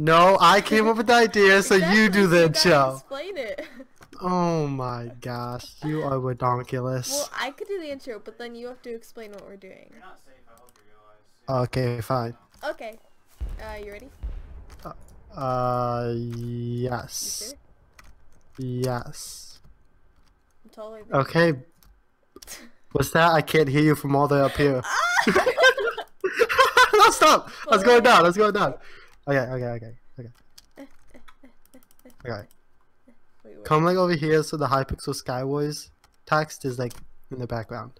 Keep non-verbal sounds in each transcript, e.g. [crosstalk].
No, I came up with the idea, so you do the you gotta intro. Explain it. Oh my gosh, you are redonkulous. Well, I could do the intro, but then you have to explain what we're doing. You're not safe, I hope you realize. Okay, fine. Okay. Uh, you ready? Uh, You yes. sure? Yes. I'm taller than Okay. [laughs] What's that? I can't hear you from all the way up here. [laughs] [laughs] no, stop! I was going down. I was going down. Okay, okay, okay, okay. [laughs] Okay. Wait, wait. Come like over here so the Hypixel Skywars text is like in the background.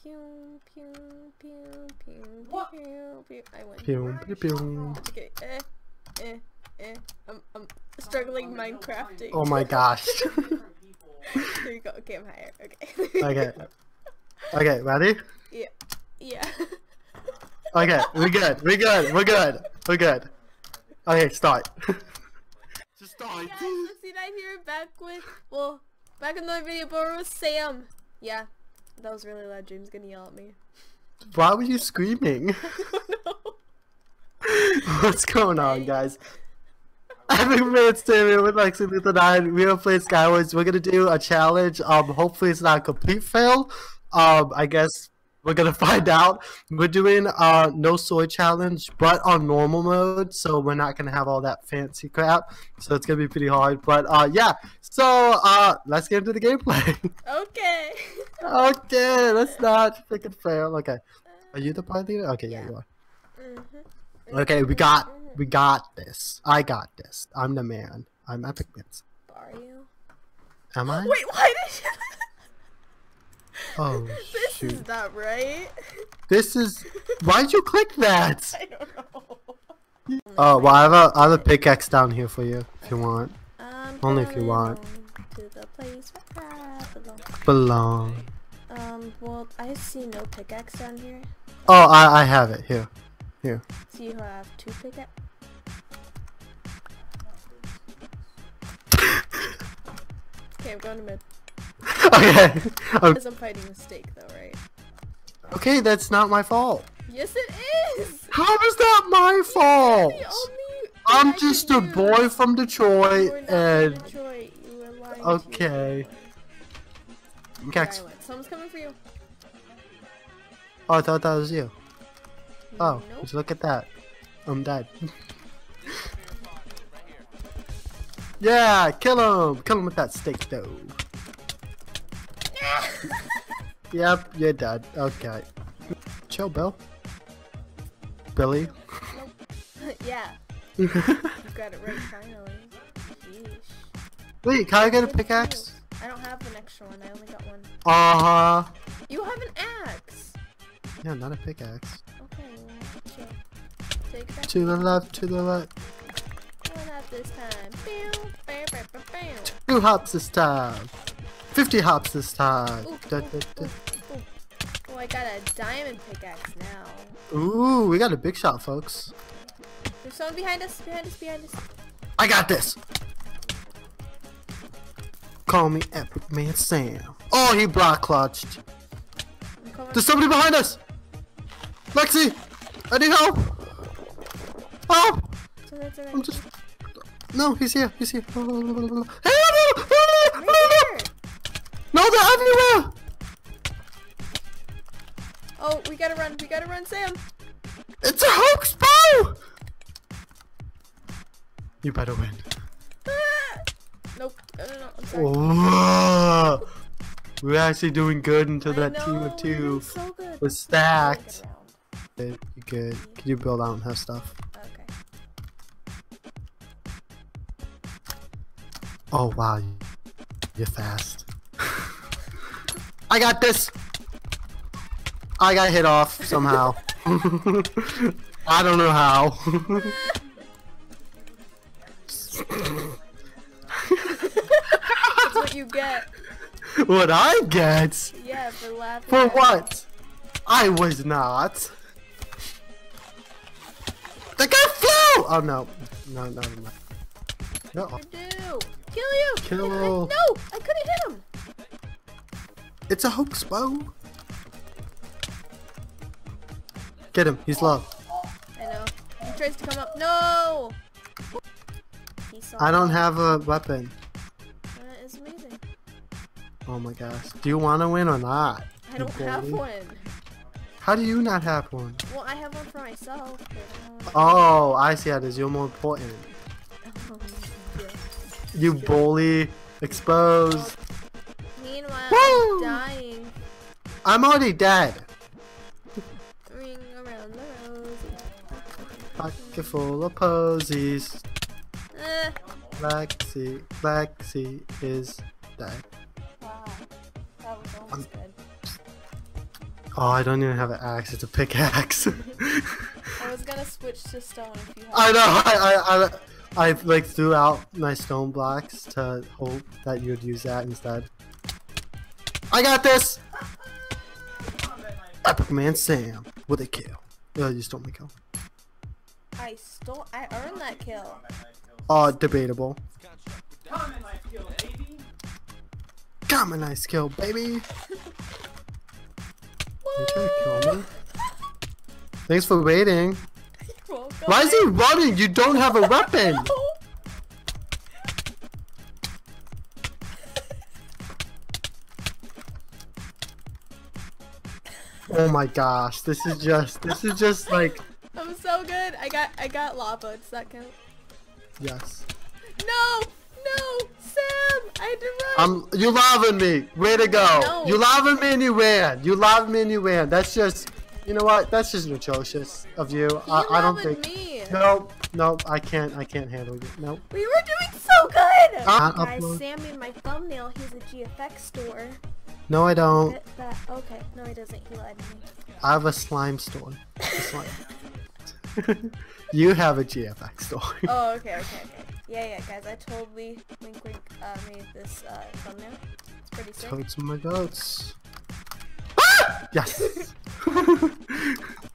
Pew, pew, pew, pew, What? pew, pew. I win. Pew, pew, pew. Okay. Eh, eh, eh. I'm, I'm struggling Minecrafting. Oh my gosh. Different [laughs] [laughs] there you go. Okay, I'm higher. Okay. okay. Okay, ready? Yeah. Yeah. Okay, we good. We good. We're good. We're good. Okay, start. [laughs] Just start. Guys, let's see that here back with well, back in the video, but it was Sam. Yeah, that was really loud. James gonna yell at me. Why were you screaming? [laughs] no. [laughs] What's going on, guys? Epic Man Stereo with Lexi Luther 9. We are playing Skywars. We're gonna do a challenge. Um, hopefully it's not a complete fail. Um, I guess we're gonna [laughs] find out. We're doing uh no soy challenge, but on normal mode, so we're not gonna have all that fancy crap. So it's gonna be pretty hard. But uh, yeah. So uh, let's get into the gameplay. [laughs] Okay. okay, let's [laughs] not freaking fail. Okay, are you the party leader? Okay, yeah, you are. Mhm. Okay, we got we got this. I got this. I'm the man. I'm Epic Mins. Are you? Am I? Wait, why did you? Oh shoot. is that right. [laughs] This is why'd you click that? [laughs] I don't know. Oh well I have a I have a pickaxe down here for you if you want. I'm Only if you want. To the place where I belong. Belong. Um, well, I see no pickaxe down here. Oh I I have it here. Here. So you have two pickaxe. [laughs] Okay, I'm going to mid. [laughs] Okay. Um, Because I'm fighting a stake, though, right? okay, that's not my fault. Yes, it is. How is that my fault? I'm just a do- boy from Detroit and Detroit. You were lying okay. Okay, Kex. Went. Someone's coming for you. Oh, I thought that was you. Oh, Nope. just look at that. I'm dead. [laughs] yeah, kill him! Kill him with that stick, though. [laughs] Yep, you're dead. Okay. Chill, Bill. Billy. [laughs] yeah, you got it right finally. Wait, can I get a pickaxe? I don't have an extra one. I only got one. Uh huh. You have an axe. Yeah, not a pickaxe. Okay, well, chill. Take that. To the left, to the left. One up this time. Pew, bam, bam, bam, bam. Two hops this time. 50 hops this time. Ooh, Da, da, da. ooh, ooh. Oh, I got a diamond pickaxe now. Ooh, we got a big shot, folks. There's someone behind us, behind us, behind us. I got this. Call me Epic Man Sam. Oh, he block clutched. There's somebody behind us. Lexi, I need help. Help! It's alright, it's alright. I'm just. No, he's here. He's here. Hey, no, no, no, no, Right no, there. No, they're everywhere. Oh, we gotta run, we gotta run, Sam. It's a hoax bow. You better win. Ah! Nope. No, no, no. I'm sorry. Whoa. We're actually doing good until I that team of two so was stacked. good you good. Can you build out and have stuff? Okay. Oh wow, you're fast. I got this. I got hit off somehow. [laughs] I don't know how. That's what you get. what I get? Yeah, for laughing. For what? I was not. The guy flew! Oh no. No, no, no. No. I do. Kill you. Kill. I- I- no, I couldn't hit him. It's a hoax, Bo. Get him. He's low. I know. He tries to come up. No. I don't have a weapon. That is amazing. Oh my gosh. Do you want to win or not? I don't have one. How do you not have one? Well, I have one for myself. Don't uh, Oh, I see how it is. You're more important. [laughs] You bully. Exposed. Meanwhile, Woo! I'm dying. I'm already dead. Ring around the rosy. Pocket full of posies. Eh. Lexi, Lexi is dead. Wow. That was almost good. Oh, I don't even have an axe. It's a pickaxe. [laughs] I was gonna switch to stone if you had. I know. I, I, I, I like threw out my stone blocks to hope that you'd use that instead. I got this. Epic Man Sam with a kill. Oh, you stole my kill. I stole. I earned that kill. Oh, debatable. Comment my kill, baby. Got my nice kill, baby. You trying to kill me? Thanks for waiting. [laughs] Why is he running? You don't have a weapon. [laughs] Oh my gosh, this is just this is just like [laughs] I'm so good. I got. I got lava. Does that count? yes. No. No. Sam. I had to run. Um, you loving me. Way to go. No. You loving me and you ran. You loved me and you ran. That's just, you know what? That's just atrocious of you. He I, I don't think. me. No, no, I can't. I can't handle you. No. We were doing so good. Uh, Guys, upload. Sam made my thumbnail. He's a GFX store. No, I don't. That, that, okay. No, he doesn't. He lied to me. I have a slime store. A slime. [laughs] you have a GFX store. Oh, okay, okay, okay. Yeah, yeah, guys. I totally wink, wink. Uh, made this uh, thumbnail. It's pretty sick. Totes my goats. Ah! Yes. [laughs] [laughs]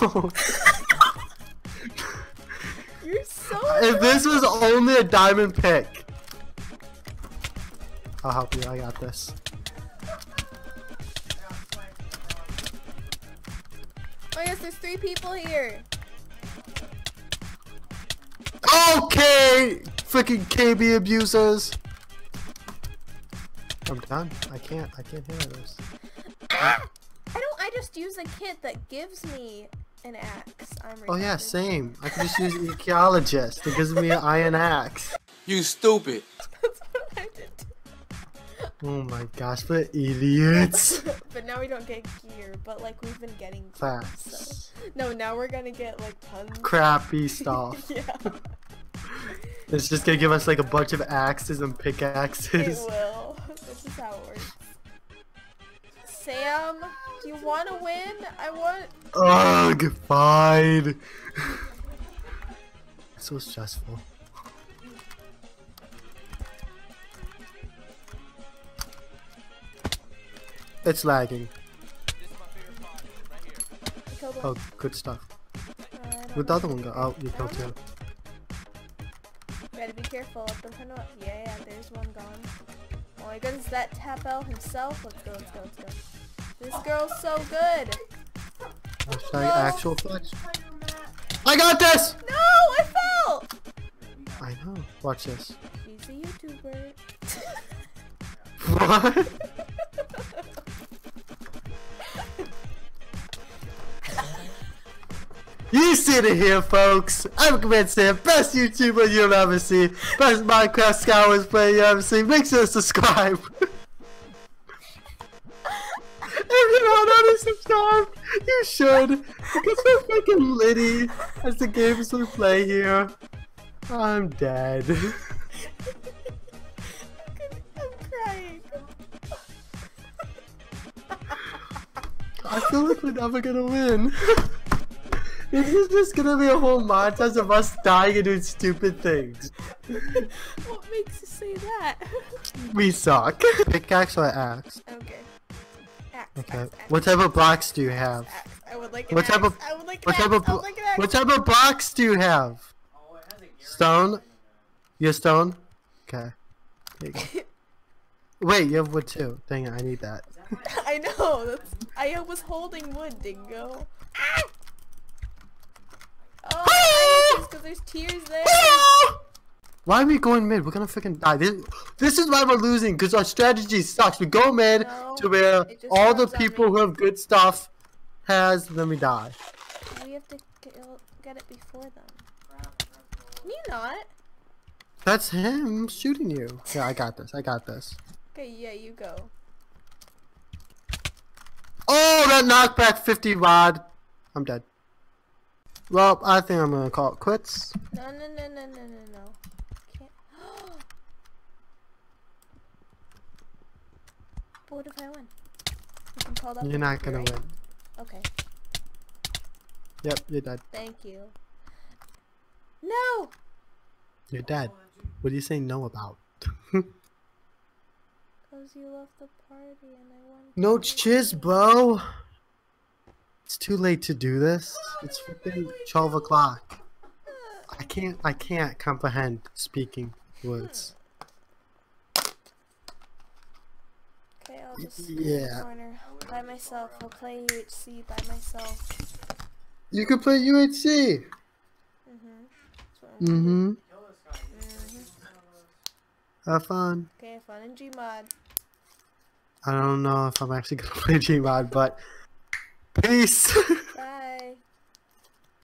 [laughs] You're so. if this was only a diamond pick. I'll help you. I got this. Oh yes, there's three people here. Okay, freaking KB abusers. I'm done. I can't. I can't handle this. Ah! I don't. I just use a kit that gives me an axe. I'm. Oh yeah, same. I can just use an archaeologist. It gives me an iron axe. You stupid. [laughs] That's what I did. Oh my gosh, the idiots. [laughs] but now we don't get gear, but like we've been getting gear, so. No, now we're gonna get like tons. Crappy [laughs] stuff. yeah, It's just gonna give us like a bunch of axes and it pickaxes. will. This is how it works. Sam, do you want to win? I want. Ugh, fine. [sighs] so stressful. It's lagging. One. Oh, good stuff. Where'd the other one go? Oh, you killed two. Gotta be careful. Up in front of. Yeah, yeah. There's one gone. Oh my goodness, that Tapel himself. Let's go. Let's go. Let's go. This girl's so good. Hashtag No. actual flex. I got this! No, I fell. I know. Watch this. She's a YouTuber. What? [laughs] You see it here, folks. I'm Command Sam, best YouTuber you'll ever see, best Minecraft Skywars player you ever see. Make sure to subscribe. Should. Because we're fucking litty as the games we play here. I'm dead. I'm crying. I feel like we're never gonna win. this is just gonna be a whole montage of us dying and doing stupid things. what makes you say that? We suck. Pickaxe or axe? okay. Axe, Okay. axe, axe, What type of blocks do you have? Axe. I would like an What type axe. of I would like an what axe. type of I would like an axe. what type of blocks do you have? Stone? You're stone? Okay. There you go. [laughs] Wait, you have wood too. Dang it, I need that. [laughs] I know. That's. I was holding wood, Dingo. Ah! Oh, because there's tears there. Why are we going mid? We're gonna freaking die. This, this is why we're losing, because our strategy sucks. We go mid No, to where all the people who have good stuff has, then we die. We have to kill, get it before them. Can you not? That's him shooting you. Yeah, I got this. I got this. Okay, yeah, you go. Oh, that knockback 50 rod. I'm dead. Well, I think I'm gonna call it quits. No, no, no, no, no, no, no. Can't. [gasps] but what if I win? You can call that You're not gonna right? win. Okay, Yep, you're dead. thank you. No! You're dead. What are you saying no about? [laughs] Because you left the party and I won. no chiz, bro. It's too late to do this. It's freaking 12 o'clock. I can't, I can't comprehend speaking words. Okay, I'll just sit in the Yeah. corner by myself. I'll play UHC by myself. You can play UHC. Mm-hmm. Mm-hmm. mhm. Have fun. Okay, fun in Gmod. I don't know if I'm actually gonna [laughs] play Gmod, but peace. [laughs] Bye.